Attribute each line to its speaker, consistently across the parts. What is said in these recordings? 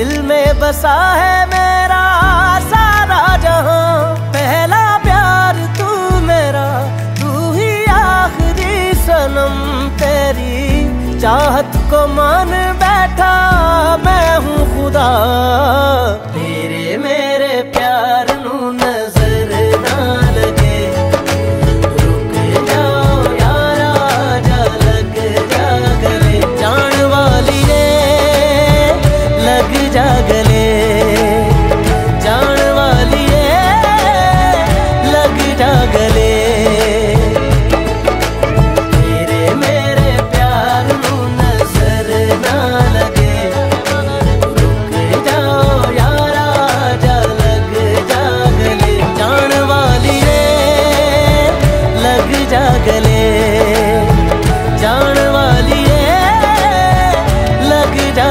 Speaker 1: दिल में बसा है मेरा सारा जहाँ पहला प्यार तू मेरा, तू ही आखिरी सनम तेरी। चाहत को मान बैठा, मैं हूँ खुदा।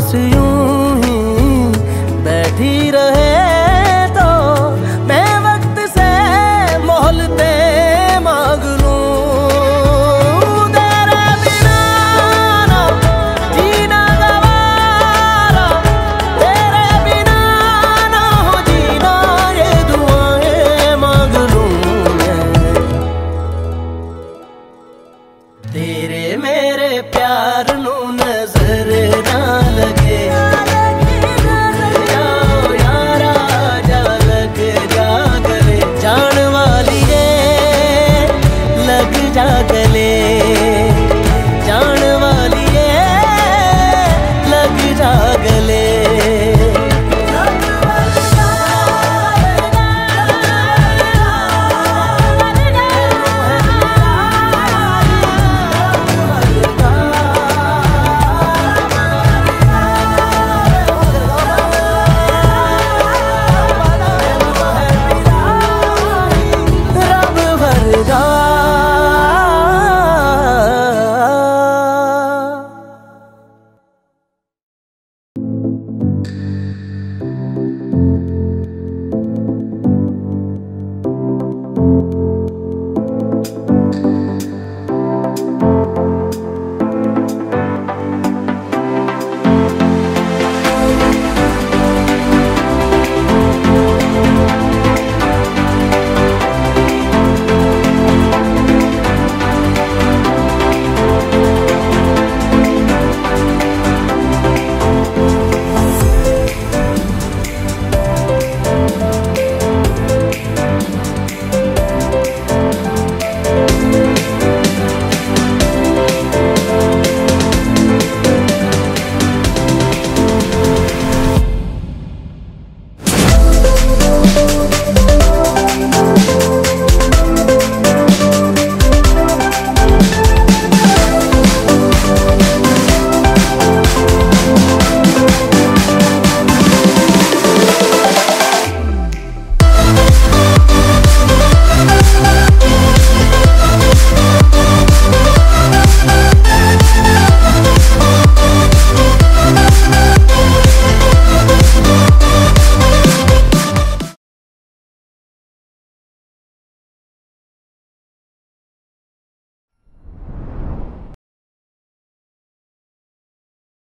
Speaker 1: close to you